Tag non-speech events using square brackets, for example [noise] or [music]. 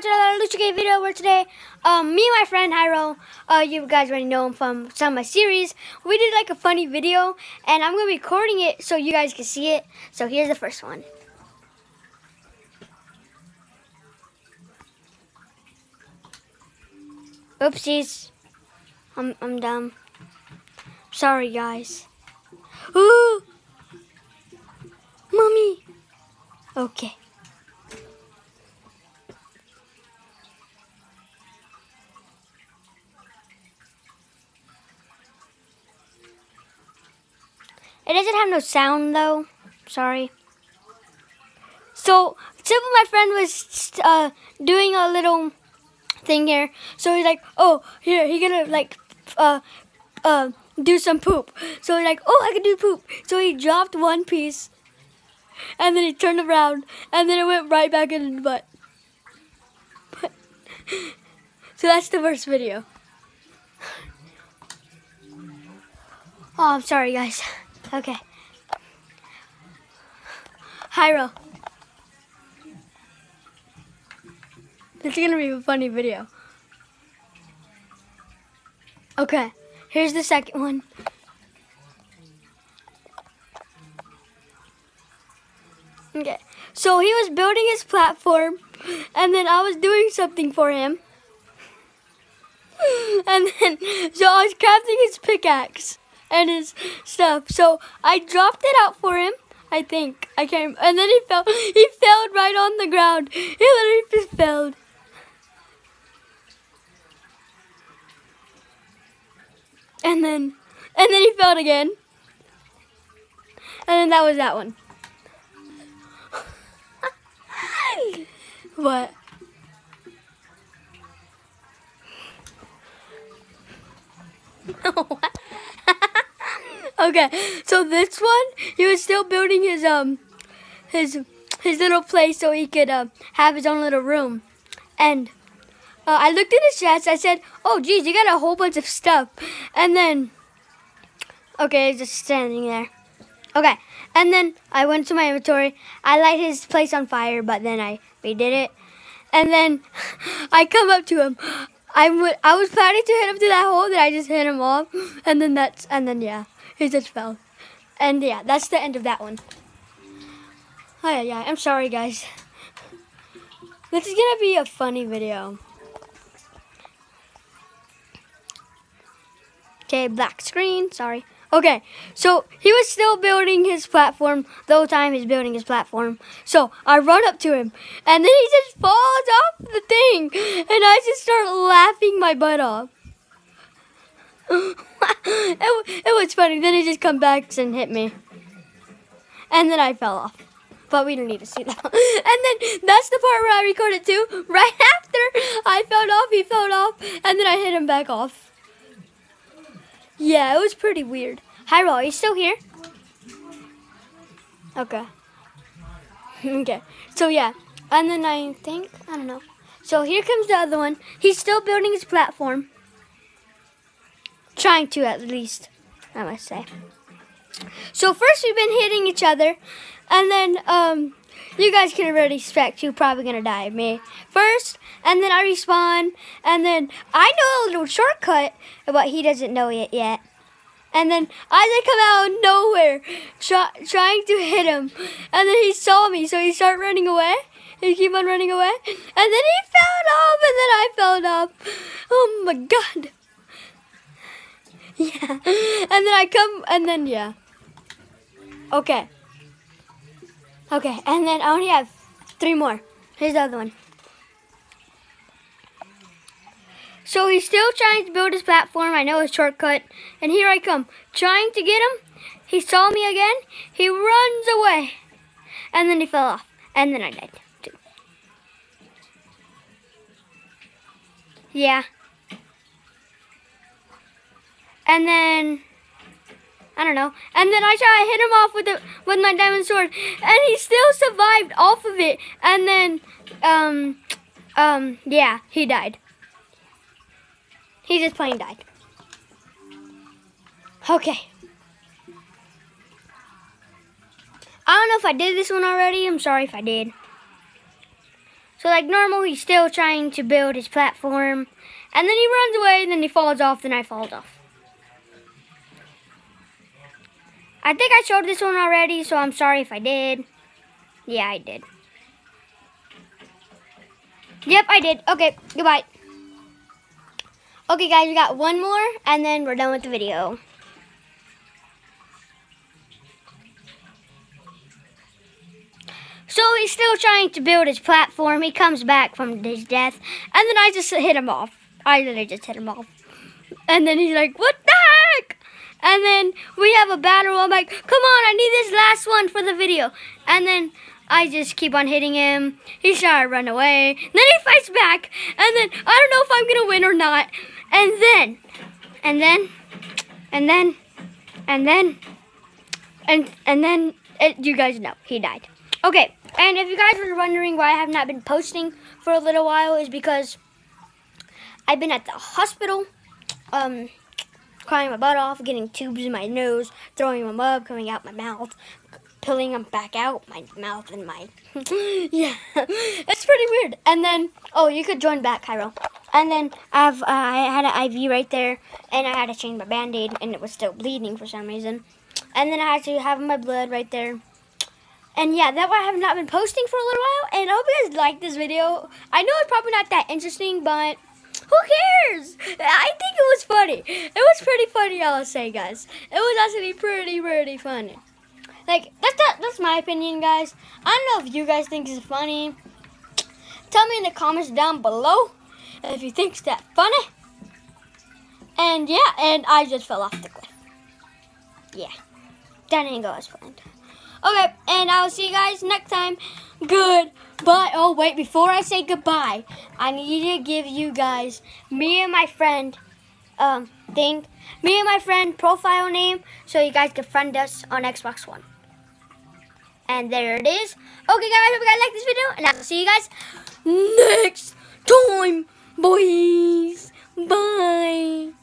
back to another Lucha Game video where today, um, me and my friend Hyro, uh, you guys already know him from some of my series, we did like a funny video, and I'm going to be recording it so you guys can see it. So here's the first one. Oopsies. I'm, I'm dumb. Sorry, guys. Ooh! Mommy! Okay. It doesn't have no sound though. Sorry. So, Simple, my friend was uh, doing a little thing here. So he's like, oh, here, he gonna like uh, uh, do some poop. So he's like, oh, I can do poop. So he dropped one piece, and then he turned around, and then it went right back in his butt. [laughs] so that's the first video. [laughs] Oh, I'm sorry, guys. Okay. Hyro. This is gonna be a funny video. Okay, here's the second one. Okay, so he was building his platform, and then I was doing something for him. [laughs] And then, so I was crafting his pickaxe and his stuff. So I dropped it out for him. I think I can't. And then he fell. [laughs] He fell right on the ground. He literally just fell. And then, and then he fell again. And then that was that one. [laughs] what? [laughs] okay, so this one, he was still building his um, his his little place so he could uh, have his own little room, and uh, I looked in his chest. I said, "Oh, geez, you got a whole bunch of stuff," and then, okay, just standing there. Okay, and then I went to my inventory. I light his place on fire, but then I redid it, and then [laughs] I come up to him. I I was planning to hit him through that hole, then I just hit him off, and then that's and then yeah, he just fell, and yeah, that's the end of that one. Oh yeah, yeah. I'm sorry, guys. This is gonna be a funny video. Okay, black screen. Sorry. Okay, so he was still building his platform the whole time he's building his platform. So I run up to him, and then he just falls off the thing, and I just start laughing my butt off. [laughs] [gasps] it, it was funny. Then he just come back and hit me, and then I fell off. But we don't need to see that. [laughs] And then that's the part where I recorded too. [laughs] Right after I fell off, he fell off, and then I hit him back off. Yeah, it was pretty weird. Hi, Roy. You still here? Okay. [laughs] okay. So, yeah. And then I think, I don't know. So, here comes the other one. He's still building his platform. Trying to, at least, I must say. So, first we've been hitting each other. And then, um, you guys can already expect who's probably gonna die. Me first, and then I respawn, and then I know a little shortcut, but he doesn't know it yet. And then I come out of nowhere, try, trying to hit him, and then he saw me, so he started running away. He keep on running away, and then he fell off, and then I fell off. Oh my god! [laughs] Yeah, and then I come, and then yeah. Okay. Okay, and then I only have three more. Here's the other one. So he's still trying to build his platform. I know his shortcut. And here I come, trying to get him. He saw me again. He runs away. And then he fell off. And then I died, too. Yeah. And then... I don't know. And then I try to hit him off with the with my diamond sword, and he still survived off of it. And then, um, um, yeah, he died. He just plain died. Okay. I don't know if I did this one already. I'm sorry if I did. So like normal, he's still trying to build his platform. And then he runs away, and then he falls off, then I falls off. I think I showed this one already, so I'm sorry if I did. Yeah, I did. Yep, I did. Okay, goodbye. Okay, guys, we got one more, and then we're done with the video. So he's still trying to build his platform. He comes back from his death, and then I just hit him off. I literally just hit him off. And then he's like, what the? And then we have a battle. I'm like, come on, I need this last one for the video. And then I just keep on hitting him. He's trying to run away. Then he fights back. And then I don't know if I'm going to win or not. And then, and then, and then, and then, and, and then, it, you guys know, he died. Okay, and if you guys were wondering why I have not been posting for a little while is because I've been at the hospital, um, crying my butt off, getting tubes in my nose, throwing them up, coming out my mouth, pulling them back out my mouth and my [laughs] yeah, it's pretty weird. And then oh, you could join back, Cairo. And then I've uh, I had an IV right there, and I had to change my band-aid, and it was still bleeding for some reason. And then I had to have my blood right there. And yeah, that's why I have not been posting for a little while. And I hope you guys like this video. I know it's probably not that interesting, but who cares? I think it was funny. It was pretty funny, I'll say, guys. It was actually pretty, pretty funny. Like, that's, that, that's my opinion, guys. I don't know if you guys think it's funny. Tell me in the comments down below if you think that funny. And yeah, and I just fell off the cliff. Yeah, that didn't go as planned. Okay, and I'll see you guys next time. Goodbye. Oh, wait, before I say goodbye, I need to give you guys me and my friend um, thing. Me and my friend profile name so you guys can friend us on Xbox One. And there it is. Okay, guys, hope you guys like this video, and I'll see you guys next time, boys. Bye.